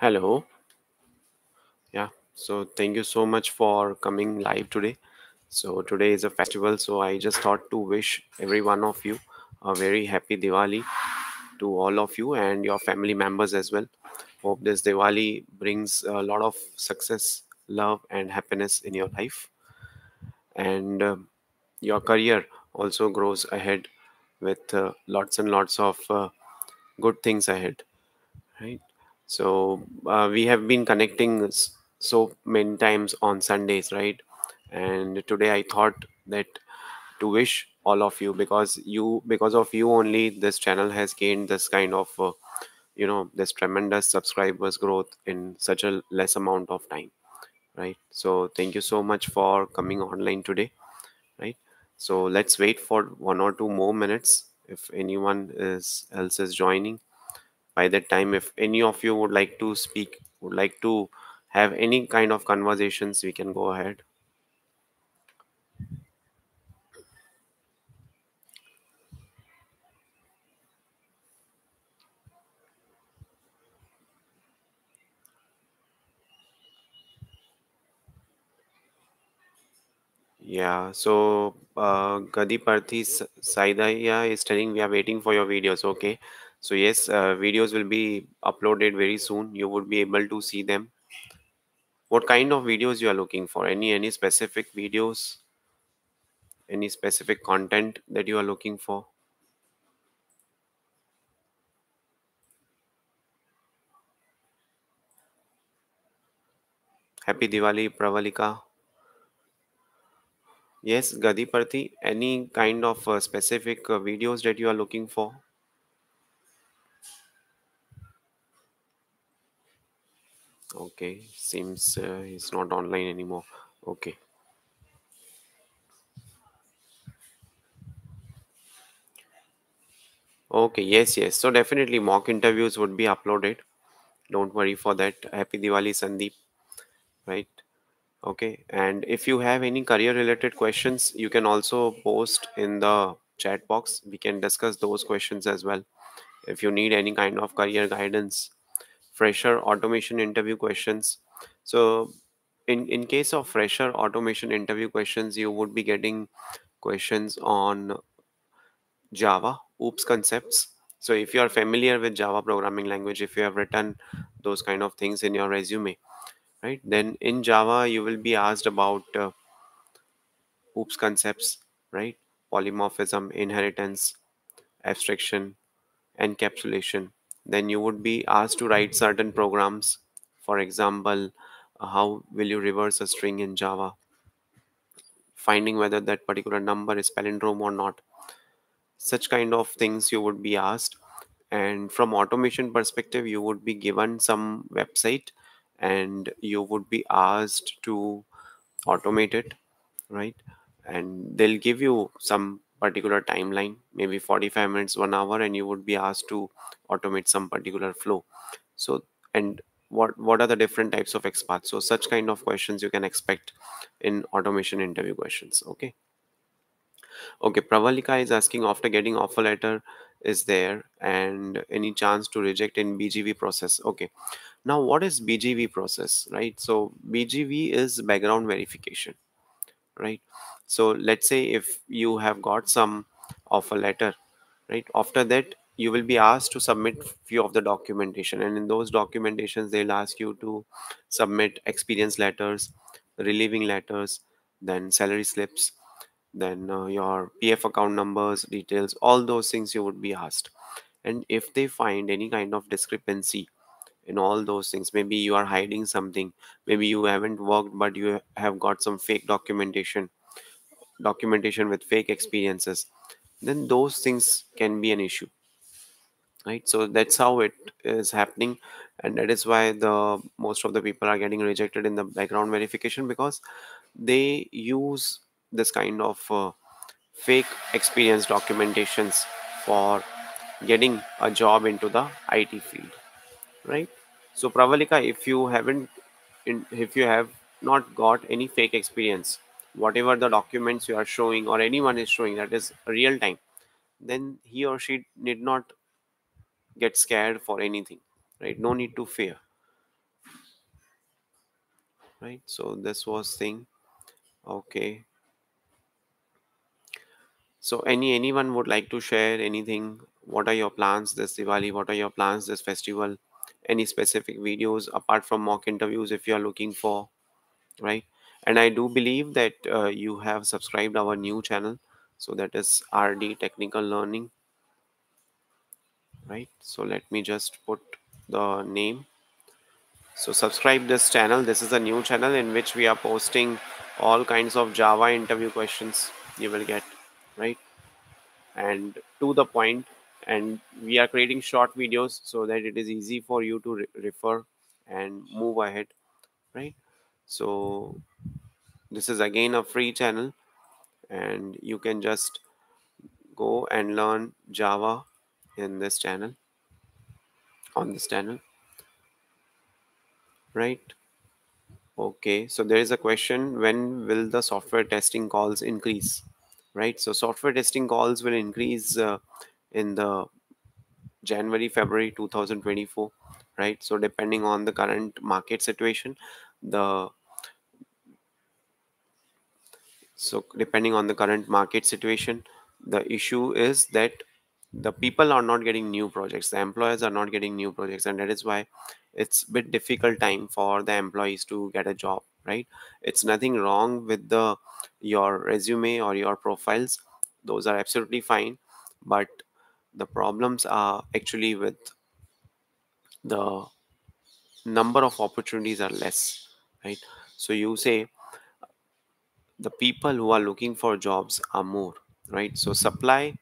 Hello. Yeah. So thank you so much for coming live today. So today is a festival, so I just thought to wish every one of you a very happy Diwali to all of you and your family members as well. Hope this Diwali brings a lot of success, love, and happiness in your life, and um, your career also grows ahead with uh, lots and lots of uh, good things ahead. right? So uh, we have been connecting so many times on Sundays, right? And today I thought that to wish all of you because you because of you only this channel has gained this kind of uh, you know this tremendous subscribers growth in such a less amount of time right? So thank you so much for coming online today right? So let's wait for one or two more minutes if anyone is else is joining by that time if any of you would like to speak would like to have any kind of conversations we can go ahead yeah so uh, gadi parthi S- is telling we are waiting for your videos okay? So yes uh, videos will be uploaded very soon. You would be able to see them. What kind of videos you are looking for? Any any specific videos? Any specific content that you are looking for? Happy diwali pravalika Yes, Gadiparthi, any kind of uh, specific uh, videos that you are looking for? Okay, seems uh, he's not online anymore. Okay, okay, yes, yes. So definitely mock interviews would be uploaded. Don't worry for that. Happy Diwali, Sandeep. Right? Okay. And if you have any career related questions, you can also post in the chat box. We can discuss those questions as well. If you need any kind of career guidance, fresher automation interview questions. So in in case of fresher automation interview questions you would be getting questions on java oops concepts so if you are familiar with java programming language if you have written those kind of things in your resume right? Then in java you will be asked about uh, oops concepts right? Polymorphism inheritance abstraction encapsulation. Then you would be asked to write certain programs. For example uh, how will you reverse a string in java? Finding whether that particular number is palindrome or not. Such kind of things you would be asked. And from automation perspective you would be given some website and you would be asked to automate it right? And they'll give you some particular timeline maybe 45 minutes one hour and you would be asked to automate some particular flow. So and what what are the different types of XPath so such kind of questions you can expect in automation interview questions okay? Okay, Pravalika is asking after getting offer letter is there and any chance to reject in BGV process. Okay, now what is BGV process, right? So BGV is background verification, right? So let's say if you have got some offer letter, right? After that, you will be asked to submit few of the documentation, and in those documentations, they'll ask you to submit experience letters, relieving letters, then salary slips then uh, your pf account numbers details all those things you would be asked. And if they find any kind of discrepancy in all those things maybe you are hiding something maybe you haven't worked but you have got some fake documentation documentation with fake experiences then those things can be an issue right? So that's how it is happening and that is why the most of the people are getting rejected in the background verification because they use this kind of uh, fake experience documentations for getting a job into the IT field, right? So Pravalika, if you haven't, in, if you have not got any fake experience, whatever the documents you are showing or anyone is showing that is real time, then he or she need not get scared for anything, right? No need to fear. right so this was thing okay so any anyone would like to share anything? What are your plans this diwali? What are your plans this festival? Any specific videos apart from mock interviews if you are looking for right? And i do believe that uh, you have subscribed our new channel. So that is rd technical learning right? So let me just put the name. So subscribe this channel. This is a new channel in which we are posting all kinds of java interview questions you will get right? And to the point and we are creating short videos so that it is easy for you to re refer and move ahead right? So this is again a free channel and you can just go and learn java in this channel on this channel right? Okay so there is a question when will the software testing calls increase right? So software testing calls will increase uh, in the january february 2024 right? So depending on the current market situation the so depending on the current market situation the issue is that the people are not getting new projects the employers are not getting new projects and that is why it's a bit difficult time for the employees to get a job right? It's nothing wrong with the your resume or your profiles. Those are absolutely fine but the problems are actually with the number of opportunities are less right? So you say the people who are looking for jobs are more right? So supply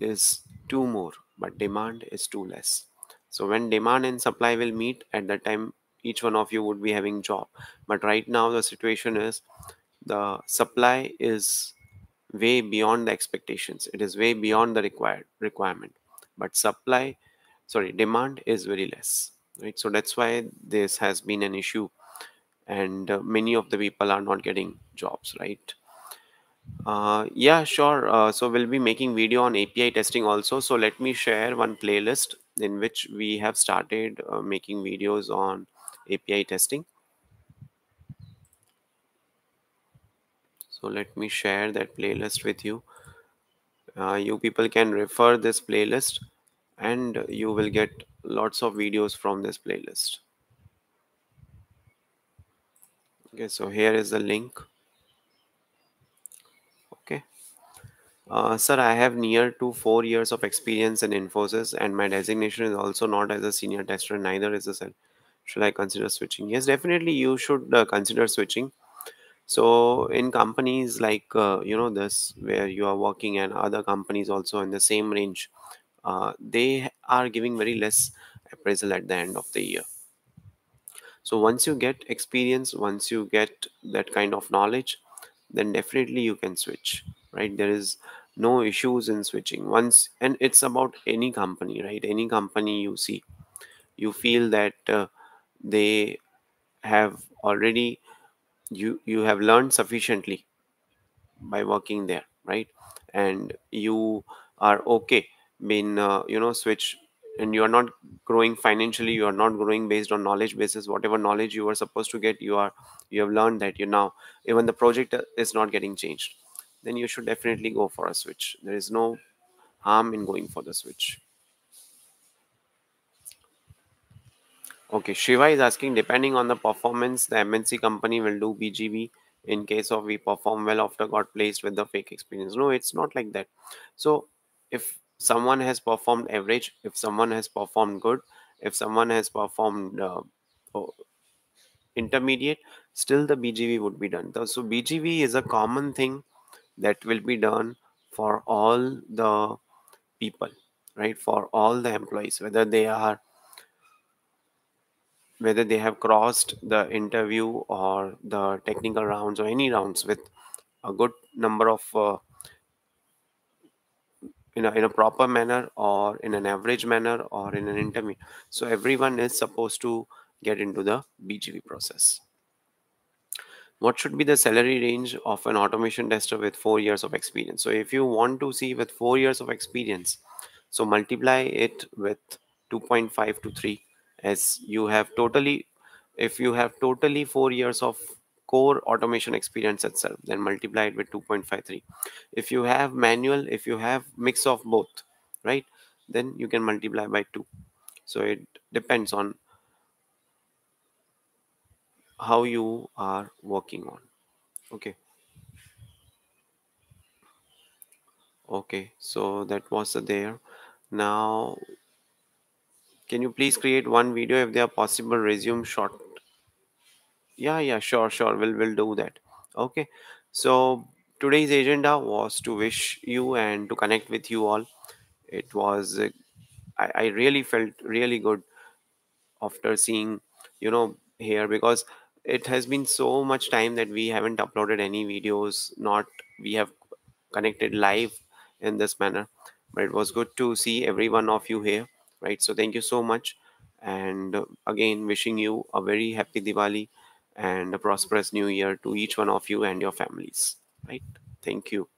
is two more but demand is two less. So when demand and supply will meet at that time each one of you would be having job. But right now the situation is the supply is way beyond the expectations. It is way beyond the required requirement. But supply sorry demand is very less right? So that's why this has been an issue. And uh, many of the people are not getting jobs right uh, yeah, sure. Uh, so we'll be making video on API testing also. So let me share one playlist in which we have started uh, making videos on API testing. So let me share that playlist with you. Uh, you people can refer this playlist and you will get lots of videos from this playlist. Okay, so here is the link. Uh, sir, I have near to four years of experience in Infosys, and my designation is also not as a senior tester, neither is a cell. Should I consider switching? Yes, definitely you should uh, consider switching. So in companies like uh, you know this where you are working and other companies also in the same range, uh, they are giving very less appraisal at the end of the year. So once you get experience, once you get that kind of knowledge, then definitely you can switch right? There is no issues in switching. Once and it's about any company right? Any company you see you feel that uh, they have already you you have learned sufficiently by working there right? And you are okay being uh, you know switch and you are not growing financially you are not growing based on knowledge basis. Whatever knowledge you were supposed to get you are you have learned that you now even the project is not getting changed then you should definitely go for a switch. There is no harm in going for the switch. Okay shiva is asking depending on the performance the mnc company will do bgv in case of we perform well after got placed with the fake experience. No it's not like that. So if someone has performed average if someone has performed good if someone has performed uh, intermediate still the bgv would be done. So bgv is a common thing that will be done for all the people right? For all the employees whether they are whether they have crossed the interview or the technical rounds or any rounds with a good number of uh, a, in a proper manner or in an average manner or in an intermediate so everyone is supposed to get into the bgv process what should be the salary range of an automation tester with four years of experience? So if you want to see with four years of experience so multiply it with 2.5 to 3 as you have totally if you have totally four years of core automation experience itself then multiply it with 2.53 if you have manual if you have mix of both right then you can multiply by 2 so it depends on how you are working on. Okay. Okay so that was there. Now can you please create one video if they are possible resume short? Yeah yeah sure sure. We'll we'll do that. Okay. So today's agenda was to wish you and to connect with you all. It was I, I really felt really good after seeing you know here because it has been so much time that we haven't uploaded any videos not we have connected live in this manner. But it was good to see every one of you here right? So thank you so much. And again wishing you a very happy diwali and a prosperous new year to each one of you and your families right? Thank you